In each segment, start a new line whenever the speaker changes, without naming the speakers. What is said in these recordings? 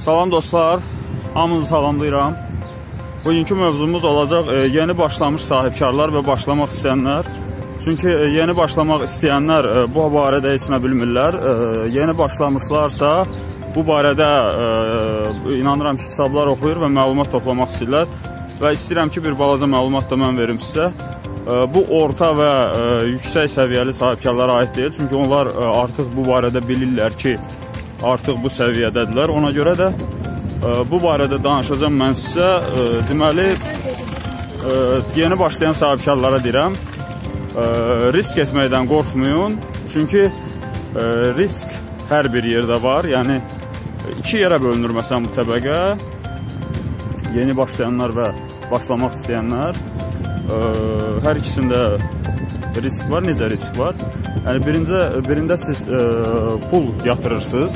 Salam dostlar, hamınızı salamlayıram. Bugünkü mövzumuz olacaq e, yeni başlamış sahibkarlar və başlamaq istəyənlər. Çünki e, yeni başlamaq istəyənlər e, bu barədə heç nə bilmirlər. E, yeni başlamışlarsa bu barədə e, inanıram ki, kitablar oxuyur və məlumat toplamaq istəyirlər və istəyirəm ki, bir balaca məlumat da mən verim sizə. E, bu orta və e, yüksək səviyyəli sahibkarlara aid deyil, çünki onlar e, artıq bu barədə bilirlər ki, artıq bu səviyyədədirlər. Ona görə də ə, bu barədə danışacağam mən sizə. Ə, deməli, ə, yeni başlayan sahibkarlara deyirəm, risk etməkdən qorxmayın. Çünki risk hər bir yerdə var. Yəni iki yerə bölünür məsələn bu təbəqə. Yeni başlayanlar və başlamaq istəyənlər. Hər ikisində risk var. Necə risk var? Yəni birinci birində siz pul yatırırsınız.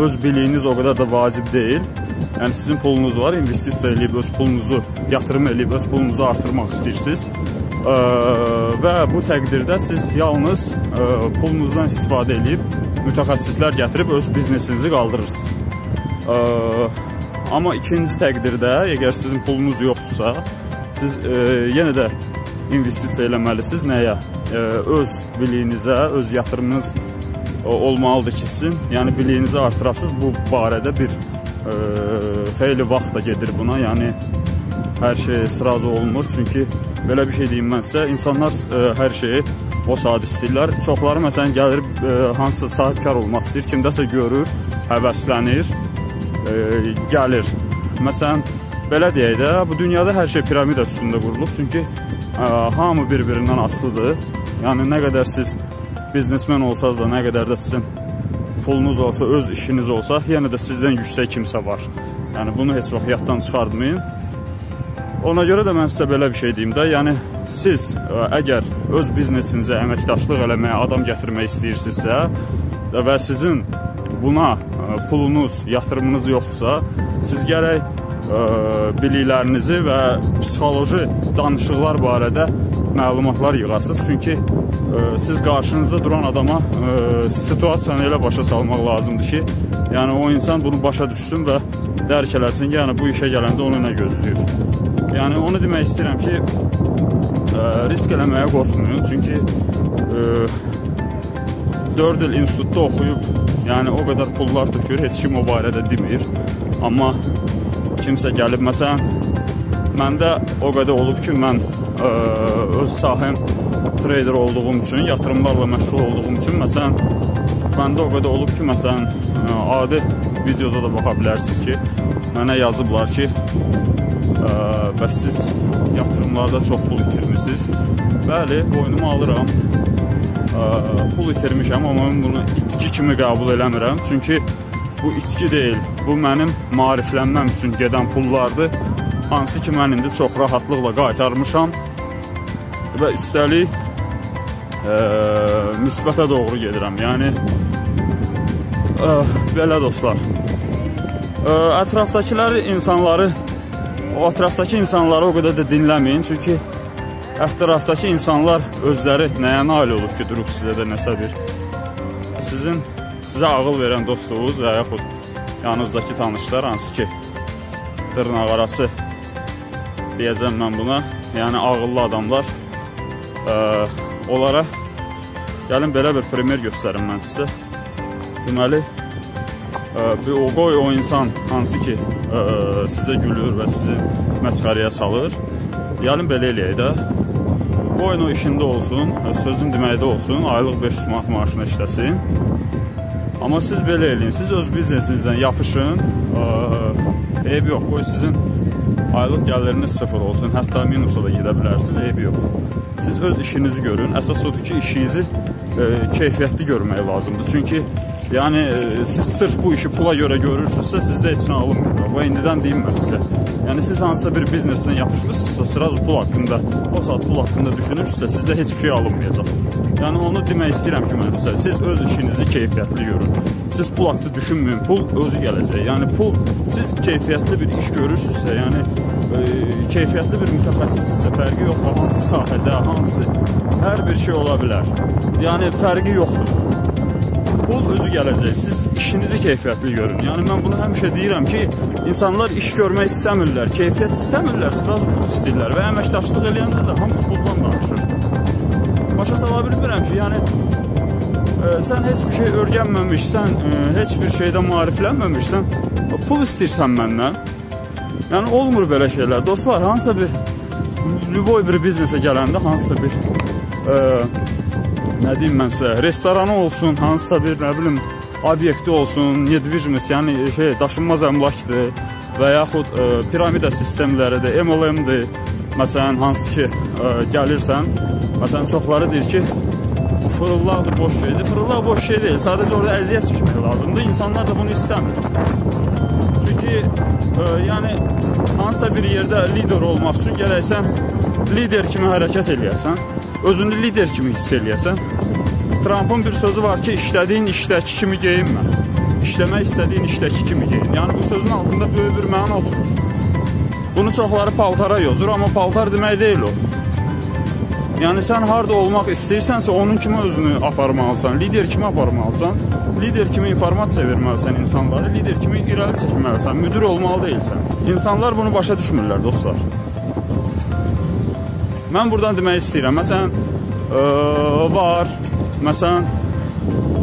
Öz biliyiniz o qədər də vacib deyil. Yəni sizin pulunuz var, investisiya eləyib öz pulunuzu yatırım eləyib öz pulunuzu artırmaq istəyirsiniz. Ə, və bu təqdirdə siz yalnız ə, pulunuzdan istifadə eləyib mütəxəssislər gətirib öz biznesinizi qaldırırsınız. Ə, amma ikinci təqdirdə, əgər sizin pulunuz yoxdursa, siz ə, yenə də investisiya eləməlisiniz. Nəyə? Ə, öz biliyinizə, öz yatırımınız olmalıdır ki, sizin, yəni biliyinizi artırasınız bu barədə bir ə, xeyli vaxt da gedir buna. Yəni hər şey sırazı olmur. Çünki belə bir şey deyim mən sizə, insanlar ə, hər şeyi o saat istəyirlər. Çoxları məsələn gəlir ə, hansısa sahibkar olmaq istəyir, kimdəsə görür, həvəslənir, ə, gəlir. Məsələn belə deyək də, bu dünyada hər şey piramida üstündə qurulub. Çünki ə, hamı bir-birindən asılıdır. Yəni nə qədər siz biznesmen olsanız da, nə qədər də sizin pulunuz olsa, öz işiniz olsa, yenə də sizdən yüksək kimsə var. Yəni bunu heç vaxt yaddan çıxartmayın. Ona görə də mən sizə belə bir şey deyim də, yəni siz ə, əgər öz biznesinizə əməkdaşlıq eləməyə adam gətirmək istəyirsinizsə və sizin buna ə, pulunuz, yatırımınız yoxdursa, siz gərək ə, biliklərinizi və psixoloji danışıqlar barədə məlumatlar yığasınız. Çünki ə, siz qarşınızda duran adama ə, situasiyanı elə başa salmaq lazımdır ki, yəni o insan bunu başa düşsün və dərk eləsin yəni bu işə gələndə onu nə gözləyir. Yəni onu demək istəyirəm ki, ə, risk eləməyə qorxmayın. Çünki ə, 4 il institutda oxuyub, yəni o qədər pullar tökür, heç kim o barədə demir. Amma kimsə gəlib, məsələn, məndə o qədər olub ki, mən ə, öz sahəm trader olduğum üçün, yatırımlarla məşğul olduğum üçün, məsələn, məndə o qədər olub ki, məsələn, adi videoda da baxa bilərsiniz ki, mənə yazıblar ki, ə, bəs siz yatırımlarda çox pul itirmisiniz. Bəli, boynuma alıram. Ə, pul itirmişəm, amma mən bunu itki kimi qəbul eləmirəm. Çünki bu itki deyil, bu mənim maariflənməm üçün gedən pullardır hansı ki mən indi çox rahatlıqla qaytarmışam və üstəlik ə, müsbətə doğru gedirəm. Yəni ə, belə dostlar. Ə, ətrafdakıları insanları o ətrafdakı insanları o qədər də dinləməyin, çünki ətrafdakı insanlar özləri nəyə nail olub ki, durub sizə də nəsə bir sizin sizə ağıl verən dostluğunuz və yaxud yanınızdakı tanışlar hansı ki dırnaq arası deyəcəm mən buna. Yəni ağıllı adamlar ə, onlara gəlin belə bir primer göstərim mən sizə. Deməli ə, o qoy o insan hansı ki ə, sizə gülür və sizi məsxərəyə salır. Gəlin belə eləyək də. Qoyun o işində olsun, sözün deməkdə olsun, aylıq 500 manat maaşına işləsin. Amma siz belə eləyin, siz öz biznesinizdən yapışın. Ə, eyb yox, qoy sizin aylıq gəliriniz sıfır olsun, hətta minusa da gedə bilərsiniz, eybi yox. Siz öz işinizi görün. Əsas odur ki, işinizi e, keyfiyyətli görmək lazımdır. Çünki yəni e, siz sırf bu işi pula görə görürsünüzsə, sizdə heç nə alınmır. Və indidən deyim mən sizə. Yəni siz hansısa bir biznesdən yapışmısınızsa, sıraz pul haqqında, o saat pul haqqında düşünürsünüzsə, sizdə heç bir şey alınmayacaq. Yəni onu demək istəyirəm ki, mən sizə, siz öz işinizi keyfiyyətli görün. Siz pul haqqında düşünməyin, pul özü gələcək. Yəni pul siz keyfiyyətli bir iş görürsünüzsə, yəni e, keyfiyyətli bir mütəxəssissinizsə, fərqi yoxdur hansı sahədə, hansı hər bir şey ola bilər. Yəni fərqi yoxdur. pul özü gələcək. Siz işinizi keyfiyyətli görün. Yəni mən bunu həmişə deyirəm ki, insanlar iş görmək istəmirlər, keyfiyyət istəmirlər, sırası pul istəyirlər və əməkdaşlıq eləyəndə də hamısı puldan danışır Başa sala bilmirəm ki, yəni ə, sən heç bir şey öyrənməmişsən, ə, heç bir şeydə maariflənməmişsən, pul istəyirsən məndən. Yəni olmur belə şeylər. Dostlar, hansısa bir lüboy bir biznesə gələndə hansısa bir ə, nə deyim mən sizə, restoranı olsun, hansısa bir nə bilim obyekti olsun, nedvижимость, yəni şey, daşınmaz əmlakdır və yaxud ə, piramida sistemləridir, MLM-dir. Məsələn, hansı ki ə, gəlirsən, məsələn çoxları deyir ki, fırıllaqdır, boş şeydir. Fırıllaq boş şey deyil, sadəcə orada əziyyət çəkmək lazımdır. İnsanlar da bunu istəmir. Çünki ə, yəni hansısa bir yerdə lider olmaq üçün gərəksən lider kimi hərəkət eləyəsən, özünü lider kimi hiss eləyəsən. Trumpın bir sözü var ki, işlədiyin işdəki kimi geyinmə. İşləmək istədiyin işdəki kimi geyin. Yəni bu sözün altında böyük bir məna oturur. Bunu çoxları paltara yozur, amma paltar demək deyil o. Yəni sən harda olmaq istəyirsənsə, onun kimi özünü aparmalısan, lider kimi aparmalısan, lider kimi informasiya verməlisən insanlara, lider kimi irəli çəkməlisən, müdür olmalı deyilsən. İnsanlar bunu başa düşmürlər, dostlar. Mən buradan demək istəyirəm. Məsələn, ə, var, məsələn,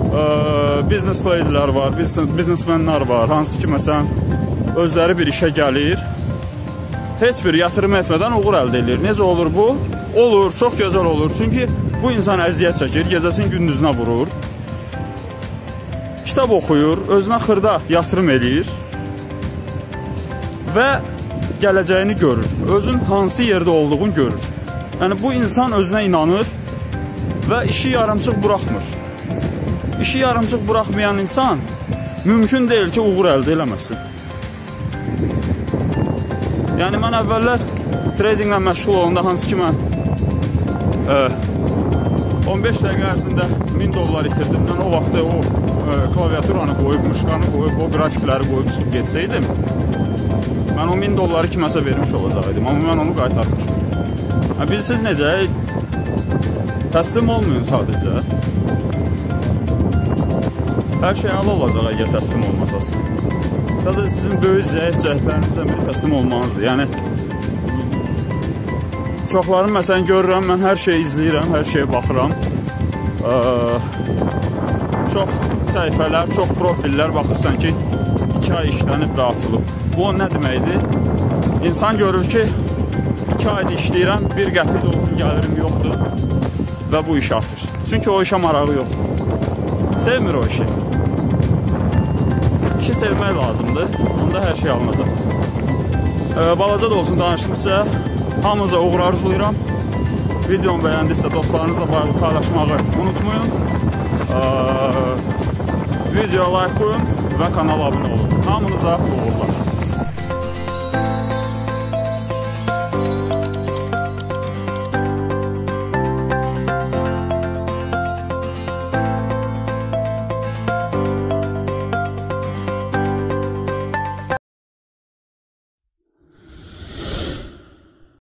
ə, biznes ladylər var, biznes, biznesmenlər var, hansı ki, məsələn, özləri bir işə gəlir, heç bir yatırım etmədən uğur əldə edir. Necə olur bu? Olur, çox gözəl olur. Çünki bu insan əziyyət çəkir, gecəsini gündüzünə vurur. Kitab oxuyur, özünə xırda yatırım eləyir və gələcəyini görür. Özün hansı yerdə olduğunu görür. Yəni bu insan özünə inanır və işi yarımçıq buraxmır. İşi yarımçıq buraxmayan insan mümkün deyil ki, uğur əldə eləməsin. Yəni mən əvvəllər tradinglə məşğul olanda hansı ki mən 15 dəqiqə ərzində 1000 dollar itirdim. Mən o vaxtda o ə, klaviaturanı qoyub, muşqanı qoyub, o qrafikləri qoyub çıxıb getsəydim, mən o 1000 dolları kiməsə vermiş olacaqdım, amma mən onu qaytarmışam. Hə, bilirsiniz necə? Təslim olmayın sadəcə. Hər şey əla olacaq əgər təslim olmasaz. Sadəcə sizin böyük zəif cəhətlərinizdən biri təslim olmanızdır. Yəni, çoxlarını məsələn görürəm, mən hər şeyi izləyirəm, hər şeyə baxıram. Ə, çox səhifələr, çox profillər baxırsan ki, 2 ay işlənib və atılıb. Bu nə deməkdir? İnsan görür ki, 2 ayda işləyirəm, bir qəpik də olsun gəlirim yoxdur və bu işi atır. Çünki o işə marağı yoxdur. Sevmir o işi. İşi sevmək lazımdır, onda hər şey alınacaq. Balaca da olsun danışdım sizə. Hamınıza uğur arzulayıram. Videomu bəyəndirsə dostlarınızla paylaşmağı unutmayın. Ee, videoya like qoyun və kanala abunə olun. Hamınıza uğurlar.